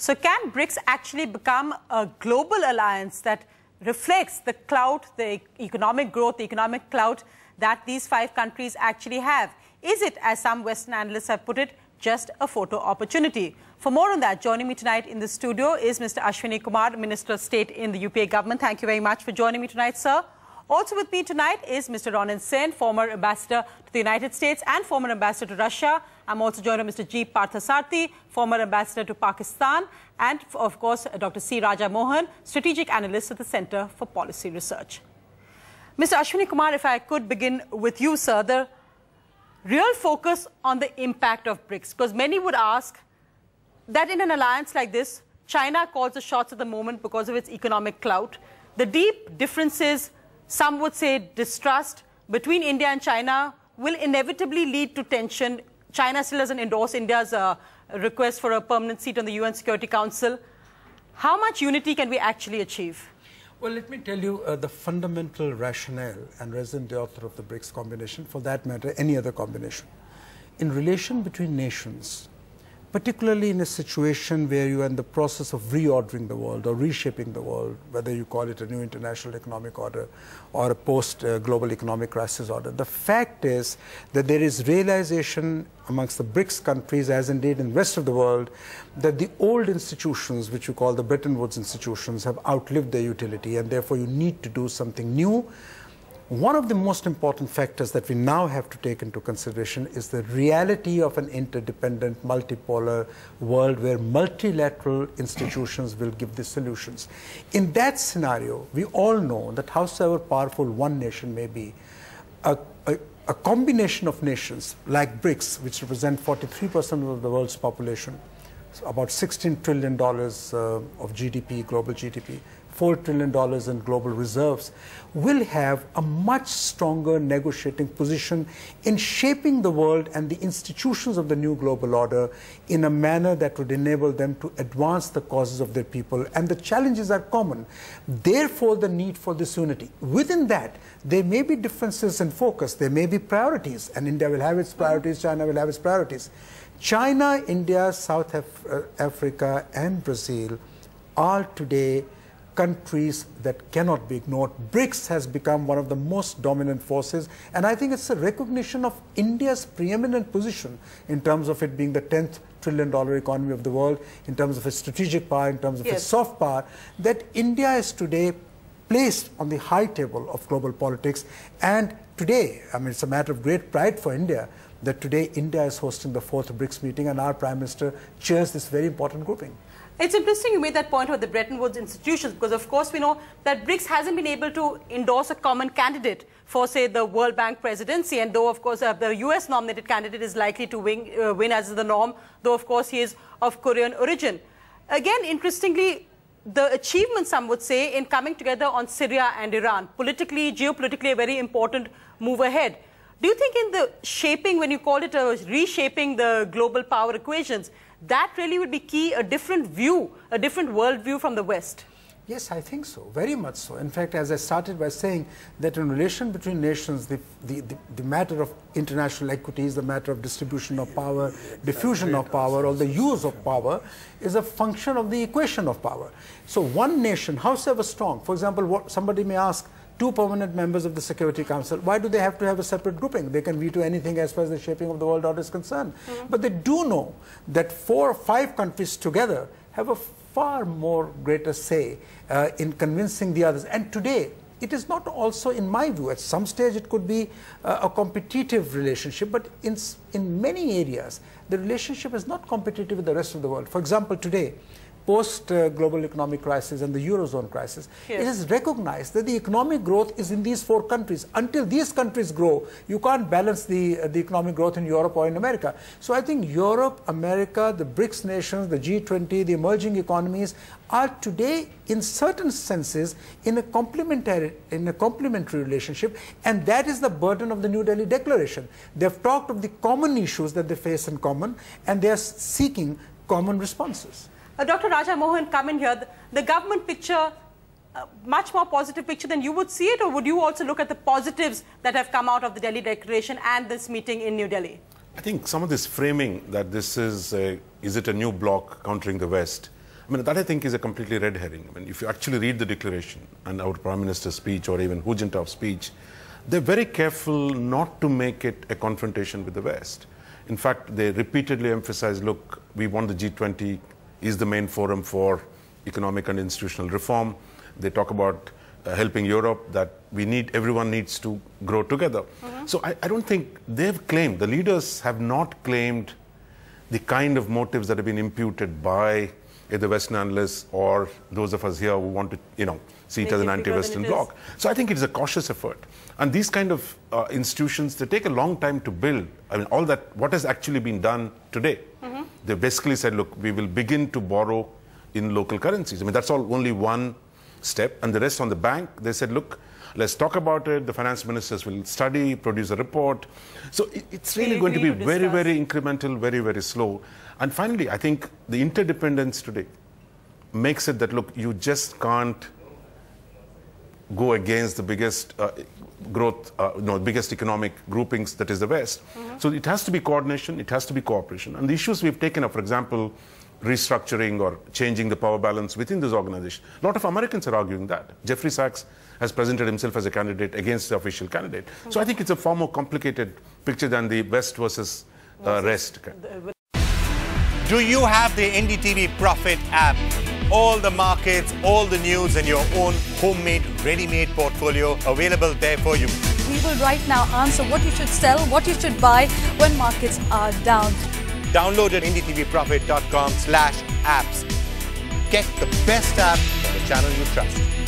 So can BRICS actually become a global alliance that reflects the clout, the economic growth, the economic clout that these five countries actually have? Is it, as some Western analysts have put it, just a photo opportunity? For more on that, joining me tonight in the studio is Mr. Ashwini Kumar, Minister of State in the UPA government. Thank you very much for joining me tonight, sir. Also with me tonight is Mr. Ronen Sen, former ambassador to the United States and former ambassador to Russia. I'm also joined by Mr. G. Parthasarthi, former ambassador to Pakistan, and of course, Dr. C. Raja Mohan, strategic analyst at the Center for Policy Research. Mr. Ashwini Kumar, if I could begin with you, sir, the real focus on the impact of BRICS, because many would ask that in an alliance like this, China calls the shots at the moment because of its economic clout. The deep differences some would say distrust between India and China will inevitably lead to tension. China still doesn't endorse India's uh, request for a permanent seat on the UN Security Council. How much unity can we actually achieve? Well, let me tell you uh, the fundamental rationale and resident the author of the BRICS combination, for that matter, any other combination. In relation between nations, particularly in a situation where you are in the process of reordering the world or reshaping the world, whether you call it a new international economic order or a post uh, economic crisis order. The fact is that there is realization amongst the BRICS countries, as indeed in the rest of the world, that the old institutions, which you call the Bretton Woods institutions, have outlived their utility, and therefore you need to do something new one of the most important factors that we now have to take into consideration is the reality of an interdependent, multipolar world where multilateral institutions will give the solutions. In that scenario, we all know that however powerful one nation may be, a, a, a combination of nations like BRICS, which represent 43% of the world's population, about $16 trillion uh, of GDP, global GDP, $4 trillion in global reserves, will have a much stronger negotiating position in shaping the world and the institutions of the new global order in a manner that would enable them to advance the causes of their people. And the challenges are common. Therefore, the need for this unity. Within that, there may be differences in focus, there may be priorities, and India will have its priorities, China will have its priorities. China, India, South Af uh, Africa, and Brazil are today countries that cannot be ignored. BRICS has become one of the most dominant forces, and I think it's a recognition of India's preeminent position in terms of it being the 10th trillion dollar economy of the world, in terms of its strategic power, in terms of yes. its soft power, that India is today placed on the high table of global politics. And today, I mean, it's a matter of great pride for India that today India is hosting the fourth BRICS meeting and our Prime Minister chairs this very important grouping. It's interesting you made that point about the Bretton Woods institutions because, of course, we know that BRICS hasn't been able to endorse a common candidate for, say, the World Bank presidency. And though, of course, uh, the US nominated candidate is likely to win, uh, win as is the norm, though, of course, he is of Korean origin. Again, interestingly, the achievement, some would say, in coming together on Syria and Iran, politically, geopolitically, a very important move ahead. Do you think in the shaping, when you call it a reshaping the global power equations, that really would be key, a different view, a different worldview from the West. Yes, I think so, very much so. In fact, as I started by saying that in relation between nations, the, the, the, the matter of international equity is the matter of distribution of power, diffusion of power, or the use of power is a function of the equation of power. So one nation, howsoever strong, for example, what somebody may ask, two permanent members of the Security Council. Why do they have to have a separate grouping? They can veto anything as far as the shaping of the world order is concerned. Mm -hmm. But they do know that four or five countries together have a far more greater say uh, in convincing the others. And today, it is not also, in my view, at some stage it could be uh, a competitive relationship, but in, in many areas, the relationship is not competitive with the rest of the world. For example, today, post-global economic crisis and the Eurozone crisis, yes. it is recognized that the economic growth is in these four countries. Until these countries grow, you can't balance the, uh, the economic growth in Europe or in America. So I think Europe, America, the BRICS nations, the G20, the emerging economies are today, in certain senses, in a complementary, in a complementary relationship, and that is the burden of the New Delhi Declaration. They've talked of the common issues that they face in common, and they are seeking common responses. Uh, Dr. Raja Mohan, come in here. The, the government picture, uh, much more positive picture than you would see it, or would you also look at the positives that have come out of the Delhi Declaration and this meeting in New Delhi? I think some of this framing that this is, a, is it a new bloc countering the West? I mean, that I think is a completely red herring. I mean, if you actually read the declaration and our Prime Minister's speech or even Hu Jintao's speech, they're very careful not to make it a confrontation with the West. In fact, they repeatedly emphasize, look, we want the G20 is the main forum for economic and institutional reform. They talk about uh, helping Europe, that we need, everyone needs to grow together. Mm-hmm. So I, I don't think they've claimed, the leaders have not claimed the kind of motives that have been imputed by either Western analysts or those of us here who want to, you know, see it as an anti-Western bloc. So I think it is a cautious effort. And these kind of uh, institutions, they take a long time to build. I mean, all that, what has actually been done today? Mm-hmm. They basically said, look, we will begin to borrow in local currencies. I mean, that's all only one step. And the rest on the bank, they said, look, let's talk about it. The finance ministers will study, produce a report. So it, it's really going to be to very, very incremental, very, very slow. And finally, I think the interdependence today makes it that, look, you just can't go against the biggest uh, growth, uh, no, biggest economic groupings that is the West. Mm-hmm. So it has to be coordination, it has to be cooperation. And the issues we've taken up, for example, restructuring or changing the power balance within this organization. A lot of Americans are arguing that. Jeffrey Sachs has presented himself as a candidate against the official candidate. So I think it's a far more complicated picture than the West versus uh, rest. Do you have the NDTV Profit app? All the markets, all the news, and your own homemade, ready-made portfolio available there for you. We will right now answer what you should sell, what you should buy when markets are down. Download at ndtvprofit.com slash apps. Get the best app for the channel you trust.